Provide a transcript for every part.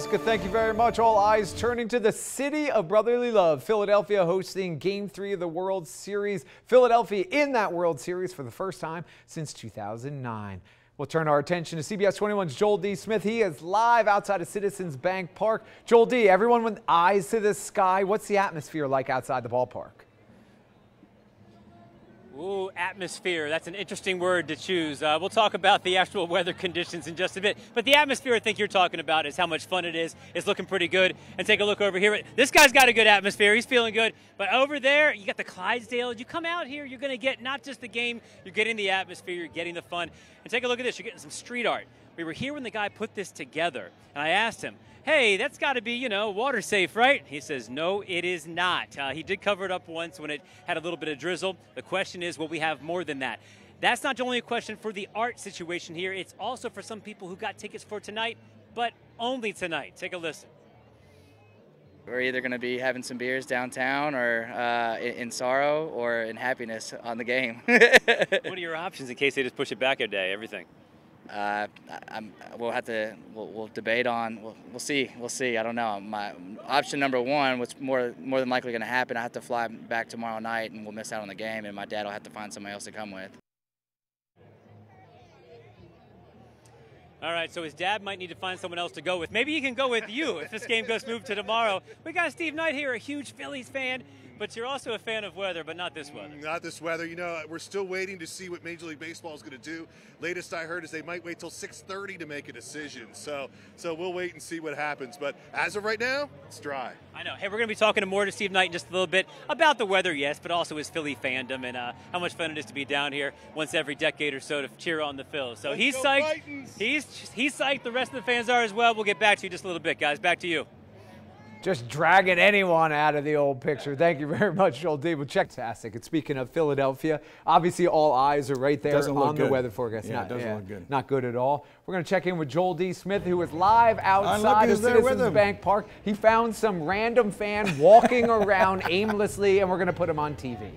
Jessica, thank you very much. All eyes turning to the city of brotherly love. Philadelphia hosting game three of the World Series. Philadelphia in that World Series for the first time since 2009. We'll turn our attention to CBS 21's Joel D. Smith. He is live outside of Citizens Bank Park. Joel D., everyone with eyes to the sky. What's the atmosphere like outside the ballpark? Ooh, atmosphere. That's an interesting word to choose. Uh, we'll talk about the actual weather conditions in just a bit. But the atmosphere I think you're talking about is how much fun it is. It's looking pretty good. And take a look over here. This guy's got a good atmosphere. He's feeling good. But over there, you got the Clydesdale. You come out here, you're going to get not just the game, you're getting the atmosphere, you're getting the fun. And take a look at this. You're getting some street art. We were here when the guy put this together. And I asked him, hey, that's got to be, you know, water safe, right? He says, no, it is not. Uh, he did cover it up once when it had a little bit of drizzle. The question is, will we have more than that? That's not only a question for the art situation here, it's also for some people who got tickets for tonight, but only tonight. Take a listen. We're either going to be having some beers downtown or uh, in sorrow or in happiness on the game. what are your options in case they just push it back a day, everything? Uh, I'm, we'll have to we'll, we'll debate on. We'll, we'll, see. We'll see. I don't know. My option number one, what's more more than likely going to happen, I have to fly back tomorrow night, and we'll miss out on the game, and my dad will have to find somebody else to come with. All right, so his dad might need to find someone else to go with. Maybe he can go with you if this game goes moved to tomorrow. We got Steve Knight here, a huge Phillies fan. But you're also a fan of weather, but not this weather. Not this weather. You know, we're still waiting to see what Major League Baseball is going to do. Latest I heard is they might wait till 6:30 to make a decision. So, so we'll wait and see what happens. But as of right now, it's dry. I know. Hey, we're going to be talking to more to Steve Knight in just a little bit about the weather, yes, but also his Philly fandom and uh, how much fun it is to be down here once every decade or so to cheer on the Phils. So Let's he's psyched. Titans. He's he's psyched. The rest of the fans are as well. We'll get back to you just a little bit, guys. Back to you just dragging anyone out of the old picture. Thank you very much, Joel D. Well, check fantastic. And speaking of Philadelphia, obviously all eyes are right there on the weather forecast. Yeah, not, it doesn't yeah, look good. Not good at all. We're going to check in with Joel D. Smith, who is live outside of Citizens Bank Park. He found some random fan walking around aimlessly, and we're going to put him on TV.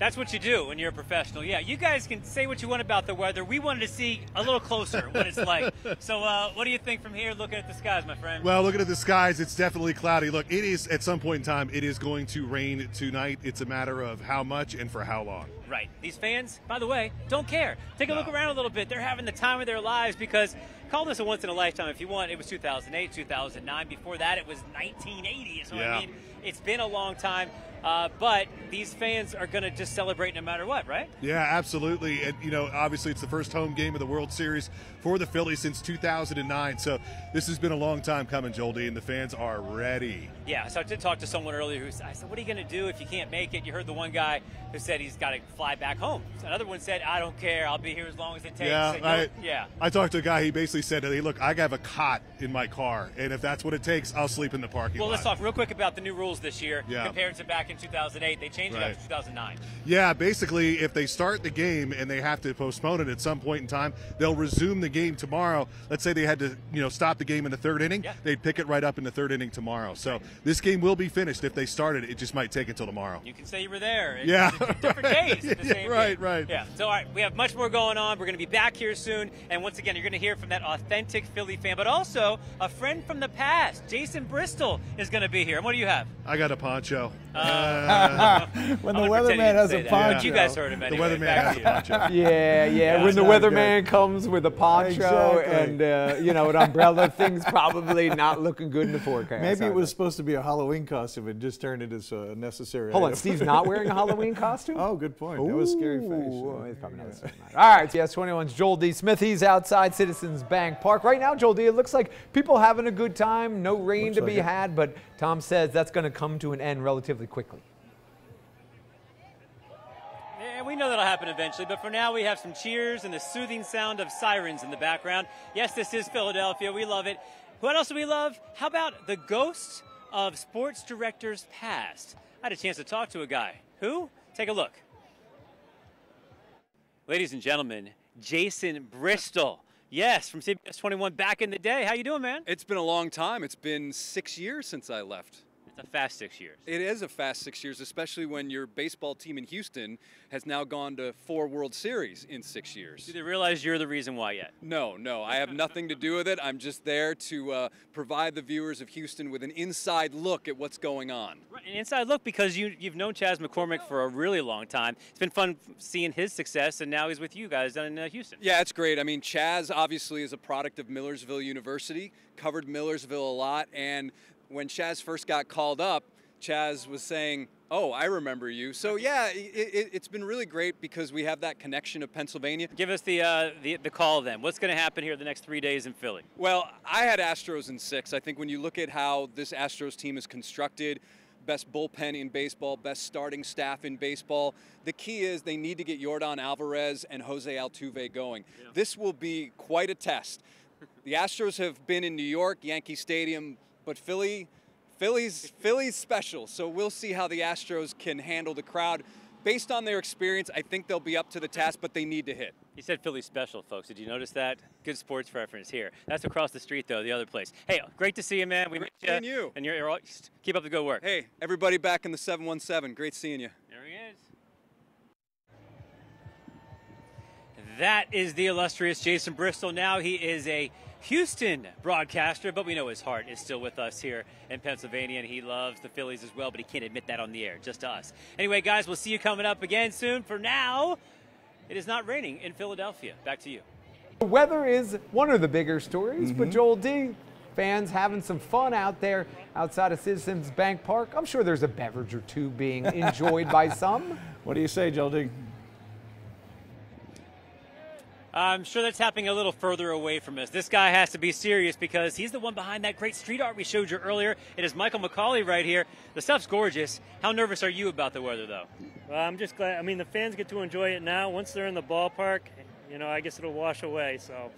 That's what you do when you're a professional. Yeah, you guys can say what you want about the weather. We wanted to see a little closer what it's like. So, uh, what do you think from here, looking at the skies, my friend? Well, looking at the skies, it's definitely cloudy. Look, it is at some point in time, it is going to rain tonight. It's a matter of how much and for how long. Right. These fans, by the way, don't care. Take a no. look around a little bit. They're having the time of their lives because call this a once in a lifetime if you want. It was 2008, 2009. Before that, it was 1980. So yeah. I mean, it's been a long time. Uh, but these fans are going to just celebrate no matter what, right? Yeah, absolutely. And, you know, obviously it's the first home game of the World Series for the Phillies since 2009. So this has been a long time coming, Joel D, and the fans are ready. Yeah, so I did talk to someone earlier who said, I said, What are you going to do if you can't make it? You heard the one guy who said he's got to fly back home. Another one said, I don't care. I'll be here as long as it takes. Yeah, I, yeah. I talked to a guy, he basically said, Hey, look, I have a cot in my car, and if that's what it takes, I'll sleep in the parking well, lot. Well, let's talk real quick about the new rules this year yeah. compared to back in 2008. They changed right. it after 2009. Yeah, basically, if they start the game and they have to postpone it at some point in time, they'll resume the game tomorrow. Let's say they had to, you know, stop the game in the third inning, yeah. they'd pick it right up in the third inning tomorrow. So this game will be finished if they started. It just might take until tomorrow. You can say you were there. It, yeah, different days. yeah, right, game. right. Yeah. So all right, we have much more going on. We're going to be back here soon, and once again, you're going to hear from that authentic Philly fan, but also a friend from the past. Jason Bristol is going to be here. And what do you have? I got a poncho. Uh, when the weatherman has a poncho. But you guys heard him anyway. The weatherman has a poncho. Yeah, yeah. yeah when the weatherman comes with a poncho exactly. and uh, you know an umbrella, things probably not looking good in the forecast. Maybe it was supposed to be a Halloween costume and just turned it as a necessary. Hold item. on, Steve's not wearing a Halloween costume. Oh, good point. Ooh. That was scary face. Well, he's probably not yeah. All right, yes, 21's Joel D. Smith. He's outside Citizens Bank Park right now. Joel D. It looks like people having a good time. No rain looks to like be it. had, but Tom says that's going to come to an end relatively quickly. And we know that'll happen eventually, but for now we have some cheers and the soothing sound of sirens in the background. Yes, this is Philadelphia. We love it. What else do we love? How about the ghosts of sports directors past? I had a chance to talk to a guy. Who? Take a look. Ladies and gentlemen, Jason Bristol. Yes, from CBS 21 back in the day. How you doing, man? It's been a long time. It's been six years since I left. A fast six years. It is a fast six years, especially when your baseball team in Houston has now gone to four World Series in six years. Do they realize you're the reason why yet? No, no, I have nothing to do with it. I'm just there to uh, provide the viewers of Houston with an inside look at what's going on. Right, an inside look because you, you've known Chas McCormick for a really long time. It's been fun seeing his success, and now he's with you guys down in uh, Houston. Yeah, it's great. I mean, Chas obviously is a product of Millersville University, covered Millersville a lot, and when Chas first got called up, Chas was saying, Oh, I remember you. So yeah, it, has it, been really great because we have that connection of Pennsylvania. Give us the uh, the, the, call then. What's going to happen here the next three days in Philly? Well, I had Astros in six. I think when you look at how this Astros team is constructed, best bullpen in baseball, best starting staff in baseball. The key is they need to get Yordan Alvarez and Jose Altuve going. Yeah. This will be quite a test. the Astros have been in New York, Yankee Stadium, but Philly Philly's Philly's special, so we'll see how the Astros can handle the crowd. Based on their experience, I think they'll be up to the task, but they need to hit. He said Philly special, folks. Did you notice that? Good sports reference here. That's across the street, though, the other place. Hey, great to see you, man. We great seeing you. And you're, you're all, keep up the good work. Hey, everybody back in the 717. Great seeing you. That is the illustrious Jason Bristol. Now he is a Houston broadcaster, but we know his heart is still with us here in Pennsylvania, and he loves the Phillies as well, but he can't admit that on the air, just to us. Anyway, guys, we'll see you coming up again soon. For now, it is not raining in Philadelphia. Back to you. The weather is one of the bigger stories, mm-hmm. but Joel D, fans having some fun out there outside of Citizens Bank Park. I'm sure there's a beverage or two being enjoyed by some. What do you say, Joel D? I'm sure that's happening a little further away from us. This guy has to be serious because he's the one behind that great street art we showed you earlier. It is Michael MacAulay right here. The stuff's gorgeous. How nervous are you about the weather, though? Well, I'm just glad. I mean, the fans get to enjoy it now. Once they're in the ballpark, you know, I guess it'll wash away. So.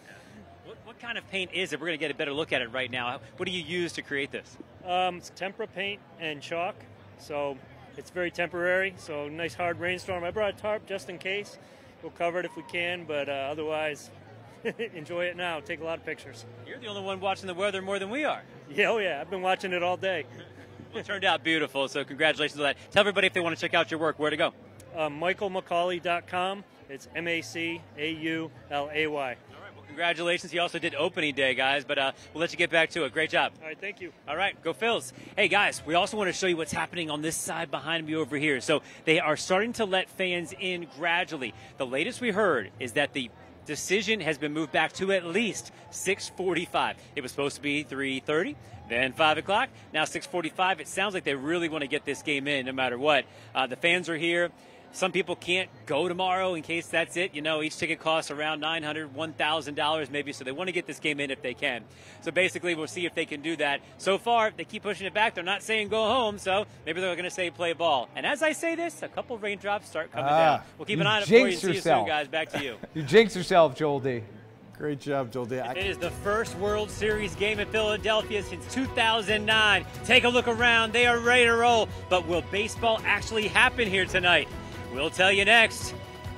What, what kind of paint is it? We're going to get a better look at it right now. What do you use to create this? Um, it's tempera paint and chalk. So it's very temporary. So nice hard rainstorm. I brought a tarp just in case we'll cover it if we can, but uh, otherwise, enjoy it now. Take a lot of pictures. You're the only one watching the weather more than we are. Yeah, oh yeah, I've been watching it all day. well, it turned out beautiful, so congratulations on that. Tell everybody if they want to check out your work, where to go. Uh, MichaelMacAulay.com. It's M A C A U L A Y. Congratulations. He also did opening day, guys, but uh, we'll let you get back to it. Great job. All right, thank you. All right, go Phils. Hey, guys, we also want to show you what's happening on this side behind me over here. So they are starting to let fans in gradually. The latest we heard is that the decision has been moved back to at least 6:45. It was supposed to be 3:30, then 5 o'clock. Now 6:45. It sounds like they really want to get this game in, no matter what. Uh, the fans are here. Some people can't go tomorrow in case that's it. You know, each ticket costs around $900, $1,000 maybe, so they want to get this game in if they can. So basically, we'll see if they can do that. So far, they keep pushing it back. They're not saying go home, so maybe they're going to say play ball. And as I say this, a couple raindrops start coming ah, down. We'll keep an eye on it for you and see you soon, guys. Back to you. you jinx yourself, Joel D. Great job, Joel D. It is the first World Series game in Philadelphia since 2009. Take a look around. They are ready to roll. But will baseball actually happen here tonight? We'll tell you next.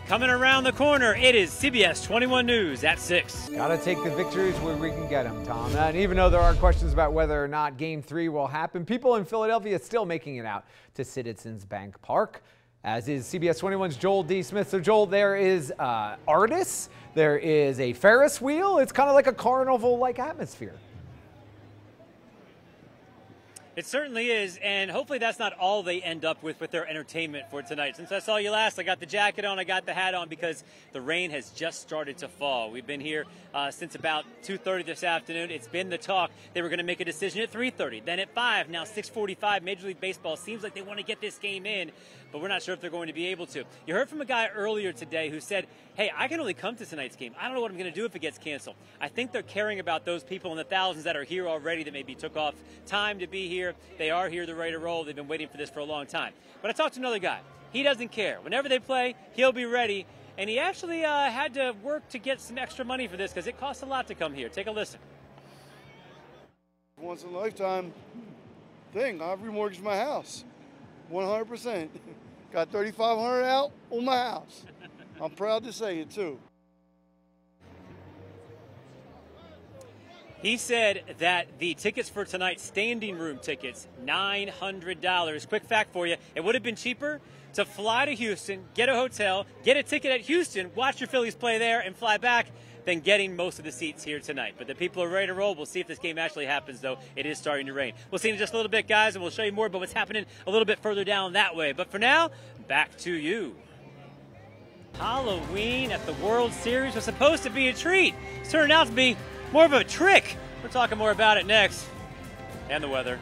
Coming around the corner, it is CBS 21 News at 6. Got to take the victories where we can get them, Tom. And even though there are questions about whether or not Game 3 will happen, people in Philadelphia still making it out to Citizens Bank Park, as is CBS 21's Joel D. Smith. So, Joel, there is uh, artists, there is a Ferris wheel. It's kind of like a carnival-like atmosphere. It certainly is, and hopefully that's not all they end up with with their entertainment for tonight. Since I saw you last, I got the jacket on, I got the hat on because the rain has just started to fall. We've been here uh, since about 2:30 this afternoon. It's been the talk. They were going to make a decision at 3:30, then at 5, now 6:45. Major League Baseball seems like they want to get this game in, but we're not sure if they're going to be able to. You heard from a guy earlier today who said, "Hey, I can only come to tonight's game. I don't know what I'm going to do if it gets canceled." I think they're caring about those people in the thousands that are here already that maybe took off time to be here. They are here. They're ready to roll. They've been waiting for this for a long time. But I talked to another guy. He doesn't care. Whenever they play, he'll be ready. And he actually uh, had to work to get some extra money for this because it costs a lot to come here. Take a listen. Once in a lifetime thing. I've remortgaged my house, 100%. Got 3,500 out on my house. I'm proud to say it too. He said that the tickets for tonight, standing room tickets, $900. Quick fact for you it would have been cheaper to fly to Houston, get a hotel, get a ticket at Houston, watch your Phillies play there, and fly back than getting most of the seats here tonight. But the people are ready to roll. We'll see if this game actually happens, though. It is starting to rain. We'll see in just a little bit, guys, and we'll show you more about what's happening a little bit further down that way. But for now, back to you. Halloween at the World Series was supposed to be a treat. It's turned out to be more of a trick. We're talking more about it next. And the weather.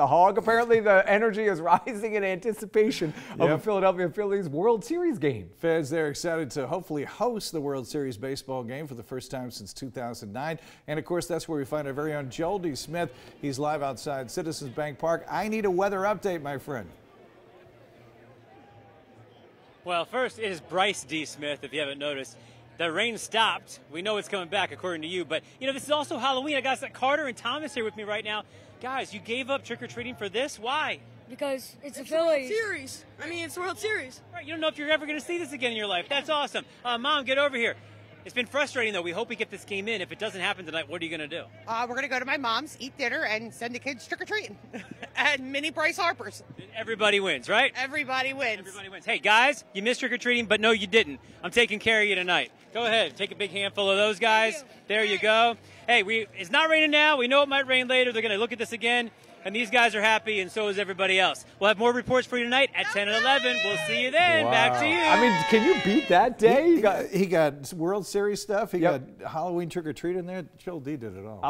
The hog. Apparently, the energy is rising in anticipation of Yep. a Philadelphia Phillies World Series game. Fans, they're excited to hopefully host the World Series baseball game for the first time since 2009. And of course, that's where we find our very own Joel D. Smith. He's live outside Citizens Bank Park. I need a weather update, my friend. Well, first, it is Bryce D. Smith, if you haven't noticed. The rain stopped. We know it's coming back, according to you. But, you know, this is also Halloween. I got Carter and Thomas here with me right now. Guys, you gave up trick or treating for this? Why? Because it's, a It's the World Phillies. Series. I mean, it's World Series. Right, you don't know if you're ever going to see this again in your life. That's awesome. Uh, Mom, get over here. It's been frustrating, though. We hope we get this game in. If it doesn't happen tonight, what are you going to do? Uh, we're gonna go to my mom's, eat dinner, and send the kids trick or treating. and mini Bryce Harper's. Everybody wins, right? Everybody wins. Everybody wins. Hey, guys, you missed trick or treating, but no, you didn't. I'm taking care of you tonight. Go ahead, take a big handful of those guys. There you go. Hey, we it's not raining now. We know it might rain later. They're going to look at this again. And these guys are happy, and so is everybody else. We'll have more reports for you tonight at 10 and 11. We'll see you then. Back to you. I mean, can you beat that day? He got, he got World Series stuff. He Yep. got Halloween trick or treat in there. Joel D did it all. I'll